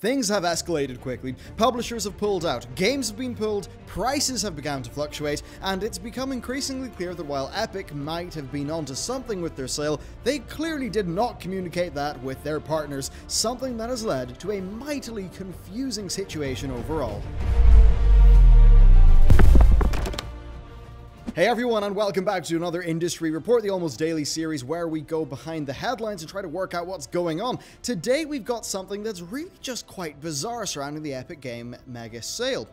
Things have escalated quickly, publishers have pulled out, games have been pulled, prices have begun to fluctuate, and it's become increasingly clear that while Epic might have been onto something with their sale, they clearly did not communicate that with their partners, something that has led to a mightily confusing situation overall. Hey everyone, and welcome back to another Industry Report, the almost daily series where we go behind the headlines and try to work out what's going on. Today we've got something that's really just quite bizarre surrounding the Epic Game Mega Sale.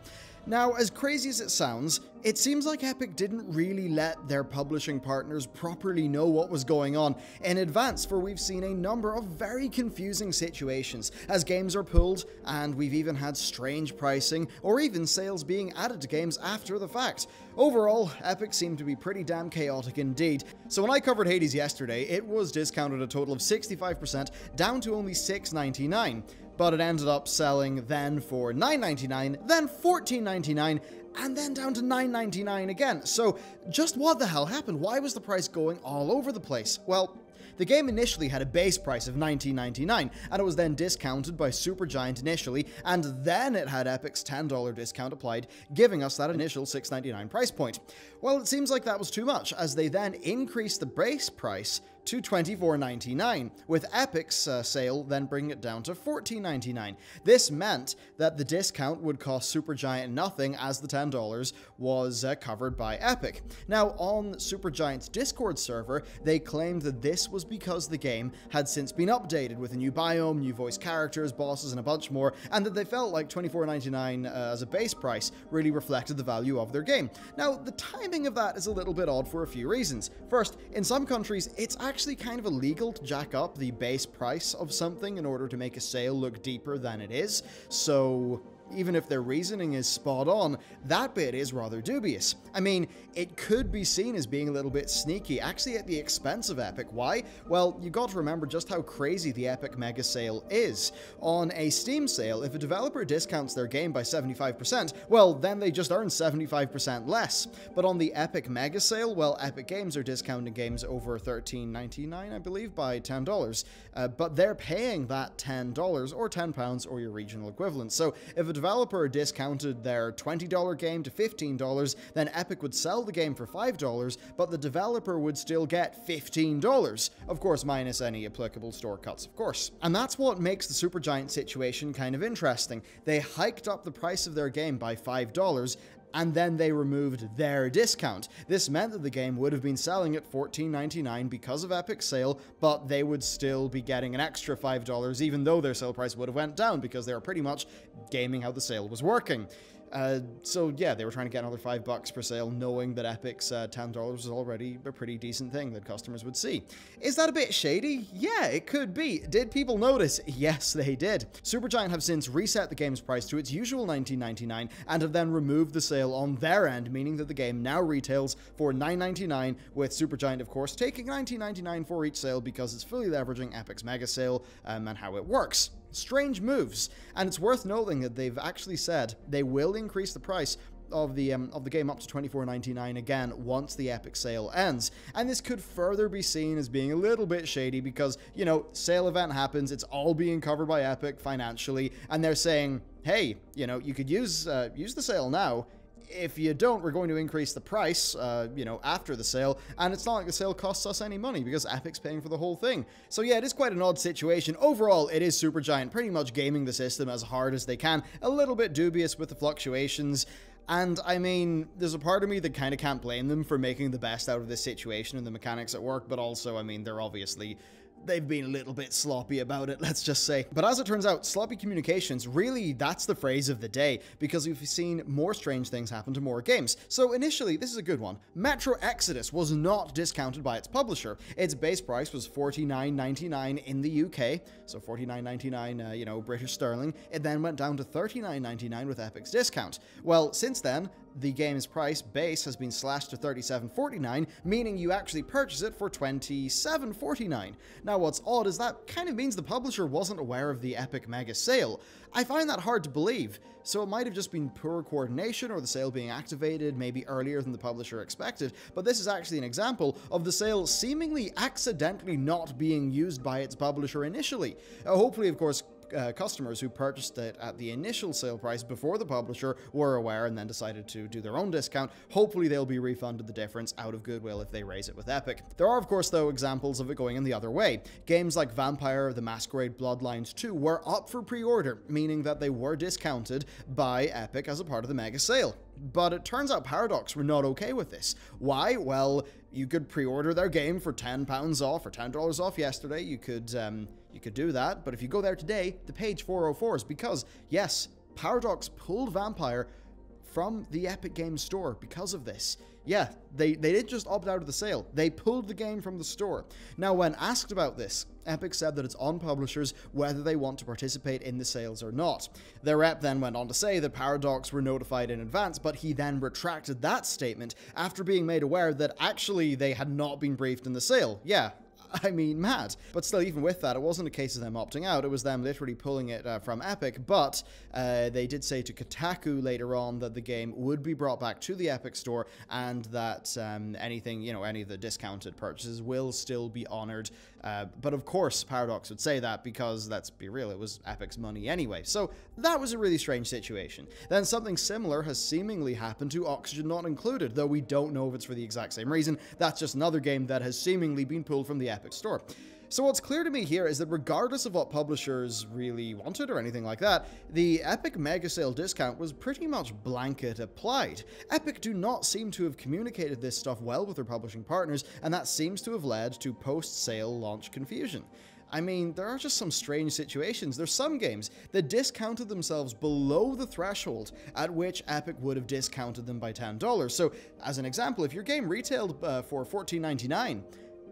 Now, as crazy as it sounds, it seems like Epic didn't really let their publishing partners properly know what was going on in advance, for we've seen a number of very confusing situations as games are pulled, and we've even had strange pricing or even sales being added to games after the fact. Overall, Epic seemed to be pretty damn chaotic indeed. So when I covered Hades yesterday, it was discounted a total of 65% down to only $6.99 but it ended up selling then for $9.99, then $14.99, and then down to $9.99 again. So, just what the hell happened? Why was the price going all over the place? Well, the game initially had a base price of $19.99, and it was then discounted by Supergiant initially, and then it had Epic's $10 discount applied, giving us that initial $6.99 price point. Well, it seems like that was too much, as they then increased the base price to $24.99, with Epic's uh, sale then bringing it down to $14.99. This meant that the discount would cost Supergiant nothing as the $10 was uh, covered by Epic. Now, on Supergiant's Discord server, they claimed that this was because the game had since been updated with a new biome, new voice characters, bosses, and a bunch more, and that they felt like $24.99 uh, as a base price really reflected the value of their game. Now, the timing of that is a little bit odd for a few reasons. First, in some countries, it's actually actually kind of illegal to jack up the base price of something in order to make a sale look deeper than it is. So even if their reasoning is spot on, that bit is rather dubious. I mean, it could be seen as being a little bit sneaky, actually at the expense of Epic. Why? Well, you got to remember just how crazy the Epic Mega Sale is. On a Steam sale, if a developer discounts their game by 75%, well, then they just earn 75% less. But on the Epic Mega Sale, well, Epic Games are discounting games over $13.99, I believe, by $10. Uh, but they're paying that $10 or £10 or your regional equivalent. So if a developer discounted their $20 game to $15, then Epic would sell the game for $5, but the developer would still get $15. Of course, minus any applicable store cuts, of course. And that's what makes the Supergiant situation kind of interesting. They hiked up the price of their game by $5, and then they removed their discount. This meant that the game would have been selling at $14.99 because of Epic's sale, but they would still be getting an extra $5 even though their sale price would have went down because they were pretty much gaming how the sale was working. Uh, so yeah, they were trying to get another five bucks per sale, knowing that Epic's uh, ten dollars was already a pretty decent thing that customers would see. Is that a bit shady? Yeah, it could be. Did people notice? Yes, they did. Supergiant have since reset the game's price to its usual $19.99 and have then removed the sale on their end, meaning that the game now retails for $9.99, with Supergiant, of course, taking $19.99 for each sale because it's fully leveraging Epic's mega sale um, and how it works. Strange moves, and it's worth noting that they've actually said they will increase the price of the um, of the game up to 24.99 again once the epic sale ends. And this could further be seen as being a little bit shady because you know sale event happens it's all being covered by epic financially and they're saying hey you know you could use uh, use the sale now if you don't, we're going to increase the price, uh, you know, after the sale, and it's not like the sale costs us any money because Epic's paying for the whole thing. So yeah, it is quite an odd situation. Overall, it is Supergiant pretty much gaming the system as hard as they can, a little bit dubious with the fluctuations. And I mean, there's a part of me that kind of can't blame them for making the best out of this situation and the mechanics at work, but also, I mean, they're obviously they've been a little bit sloppy about it, let's just say. But as it turns out, sloppy communications, really, that's the phrase of the day, because we've seen more strange things happen to more games. So initially, this is a good one. Metro Exodus was not discounted by its publisher. Its base price was $49.99 in the UK, so $49.99, uh, you know, British sterling. It then went down to $39.99 with Epic's discount. Well, since then, the game's price base has been slashed to $37.49, meaning you actually purchase it for $27.49. Now what's odd is that kind of means the publisher wasn't aware of the Epic Mega sale. I find that hard to believe, so it might have just been poor coordination or the sale being activated maybe earlier than the publisher expected, but this is actually an example of the sale seemingly accidentally not being used by its publisher initially. Uh, hopefully, of course, uh, customers who purchased it at the initial sale price before the publisher were aware and then decided to do their own discount. Hopefully, they'll be refunded the difference out of goodwill if they raise it with Epic. There are, of course, though, examples of it going in the other way. Games like Vampire the Masquerade Bloodlines 2 were up for pre order, meaning that they were discounted by Epic as a part of the mega sale. But it turns out Paradox were not okay with this. Why? Well, you could pre-order their game for ten pounds off or ten dollars off yesterday. You could um, you could do that, but if you go there today, the page 404 is because yes, Paradox pulled Vampire from the Epic Games Store because of this. Yeah, they, they didn't just opt out of the sale, they pulled the game from the store. Now, when asked about this, Epic said that it's on publishers whether they want to participate in the sales or not. Their rep then went on to say that Paradox were notified in advance, but he then retracted that statement after being made aware that actually they had not been briefed in the sale. Yeah, I mean, mad. But still, even with that, it wasn't a case of them opting out. It was them literally pulling it uh, from Epic. But uh, they did say to Kotaku later on that the game would be brought back to the Epic Store and that um, anything, you know, any of the discounted purchases will still be honored. Uh, but of course, Paradox would say that because, let's be real, it was Epic's money anyway. So that was a really strange situation. Then something similar has seemingly happened to Oxygen Not Included, though we don't know if it's for the exact same reason. That's just another game that has seemingly been pulled from the Epic Epic Store. So what's clear to me here is that regardless of what publishers really wanted or anything like that, the Epic Mega Sale discount was pretty much blanket applied. Epic do not seem to have communicated this stuff well with their publishing partners, and that seems to have led to post-sale launch confusion. I mean, there are just some strange situations. There's some games that discounted themselves below the threshold at which Epic would have discounted them by $10. So, as an example, if your game retailed uh, for $14.99,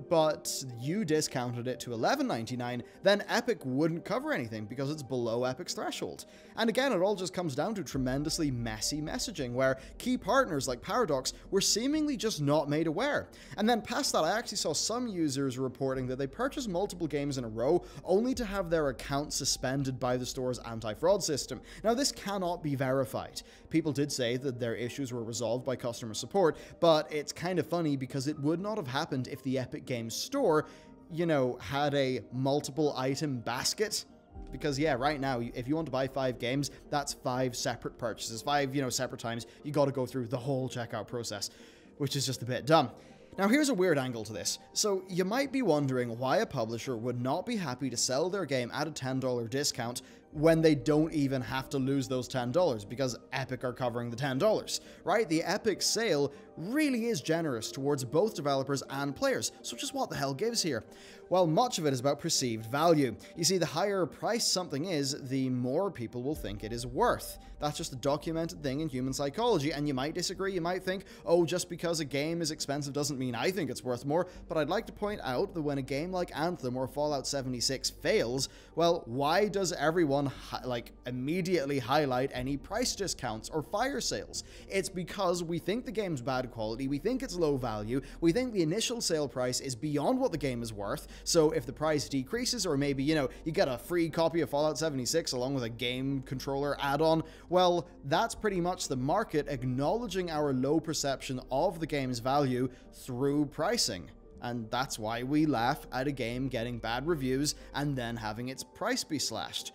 but you discounted it to $11.99, then Epic wouldn't cover anything because it's below Epic's threshold. And again, it all just comes down to tremendously messy messaging, where key partners like Paradox were seemingly just not made aware. And then past that, I actually saw some users reporting that they purchased multiple games in a row only to have their account suspended by the store's anti-fraud system. Now, this cannot be verified. People did say that their issues were resolved by customer support, but it's kind of funny because it would not have happened if the Epic Games Store, you know, had a multiple item basket. Because yeah, right now, if you want to buy five games, that's five separate purchases, five, you know, separate times. You got to go through the whole checkout process, which is just a bit dumb. Now here's a weird angle to this. So you might be wondering why a publisher would not be happy to sell their game at a $10 discount when they don't even have to lose those $10 because Epic are covering the $10, right? The Epic sale really is generous towards both developers and players, so just what the hell gives here? Well, much of it is about perceived value. You see, the higher price something is, the more people will think it is worth. That's just a documented thing in human psychology, and you might disagree, you might think, oh, just because a game is expensive doesn't mean I think it's worth more, but I'd like to point out that when a game like Anthem or Fallout 76 fails, well, why does everyone, like, immediately highlight any price discounts or fire sales? It's because we think the game's bad bad quality, we think it's low value, we think the initial sale price is beyond what the game is worth, so if the price decreases, or maybe, you know, you get a free copy of Fallout 76 along with a game controller add-on, well, that's pretty much the market acknowledging our low perception of the game's value through pricing. And that's why we laugh at a game getting bad reviews and then having its price be slashed.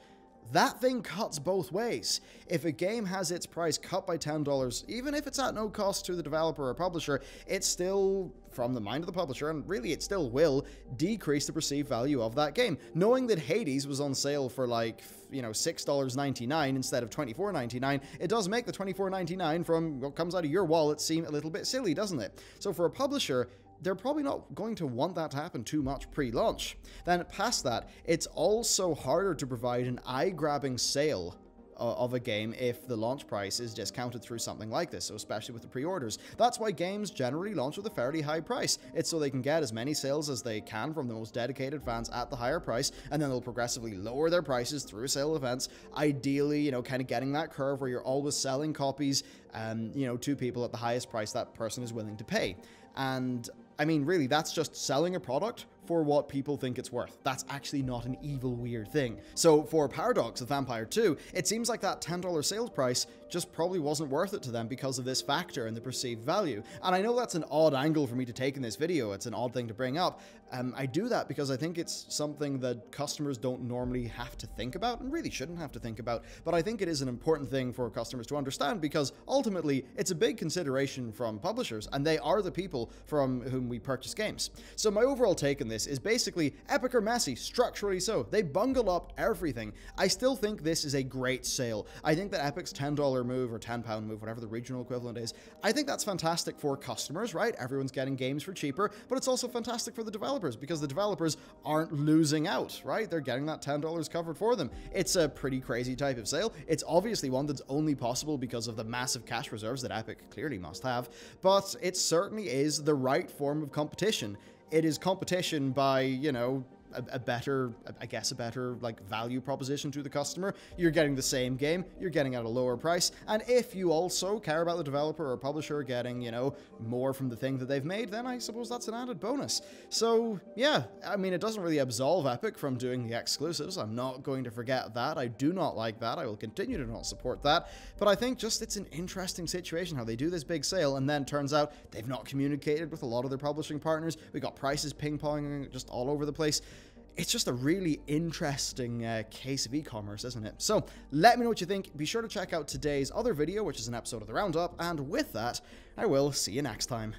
That thing cuts both ways. If a game has its price cut by $10, even if it's at no cost to the developer or publisher, it's still, from the mind of the publisher, and really it still will, decrease the perceived value of that game. Knowing that Hades was on sale for like, you know, $6.99 instead of $24.99, it does make the $24.99 from what comes out of your wallet seem a little bit silly, doesn't it? So for a publisher, they're probably not going to want that to happen too much pre-launch. Then past that, it's also harder to provide an eye-grabbing sale uh, of a game if the launch price is discounted through something like this, so especially with the pre-orders. That's why games generally launch with a fairly high price. It's so they can get as many sales as they can from the most dedicated fans at the higher price, and then they'll progressively lower their prices through sale events, ideally, you know, kind of getting that curve where you're always selling copies, um, you know, to people at the highest price that person is willing to pay. And I mean, really, that's just selling a product for what people think it's worth. That's actually not an evil, weird thing. So for Paradox of Vampire 2, it seems like that $10 sales price just probably wasn't worth it to them because of this factor and the perceived value. And I know that's an odd angle for me to take in this video. It's an odd thing to bring up. Um, I do that because I think it's something that customers don't normally have to think about and really shouldn't have to think about. But I think it is an important thing for customers to understand because ultimately it's a big consideration from publishers and they are the people from whom we purchase games. So my overall take on this is basically Epic are messy, structurally so. They bungle up everything. I still think this is a great sale. I think that Epic's $10 move or £10 move, whatever the regional equivalent is, I think that's fantastic for customers, right? Everyone's getting games for cheaper, but it's also fantastic for the developers because the developers aren't losing out, right? They're getting that $10 covered for them. It's a pretty crazy type of sale. It's obviously one that's only possible because of the massive cash reserves that Epic clearly must have, but it certainly is the right form of competition. It is competition by, you know, a, a, better, I guess, a better like value proposition to the customer. You're getting the same game, you're getting at a lower price, and if you also care about the developer or publisher getting, you know, more from the thing that they've made, then I suppose that's an added bonus. So yeah, I mean, it doesn't really absolve Epic from doing the exclusives. I'm not going to forget that. I do not like that. I will continue to not support that. But I think just it's an interesting situation how they do this big sale and then turns out they've not communicated with a lot of their publishing partners. We got prices ping-ponging just all over the place it's just a really interesting uh, case of e-commerce, isn't it? So let me know what you think. Be sure to check out today's other video, which is an episode of the Roundup. And with that, I will see you next time.